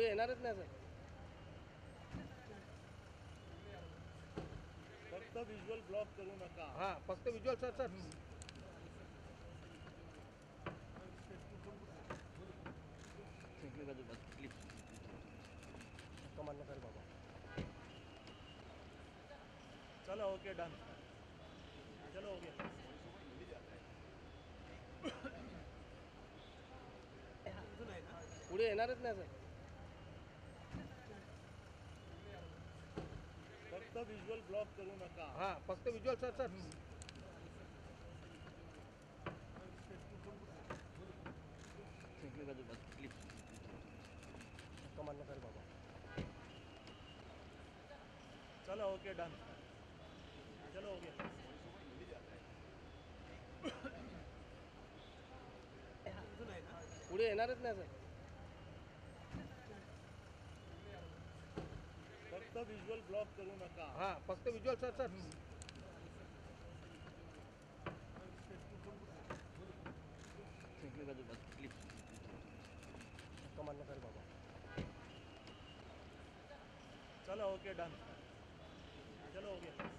येणारच नाही सर फक्त व्हिज्युअल ब्लॉक करू नका. हां फक्त विज्युअल सर सर कमान्य कर बाबा चलो ओके डन चलो गया पुढे येणारच नाही सर व्हिज्युअल ब्लॉक करू नका. हां फक्त विज्युअल सर सर कमान्य कर बाबा चलो ओके डन चलो गया पुढे येणारच नाही सर व्हिज्युअल ब्लॉक करू नका हाँ। फक्त विज्युअल सर सर। कर बाबा चलो ओके डन चलो ओके गया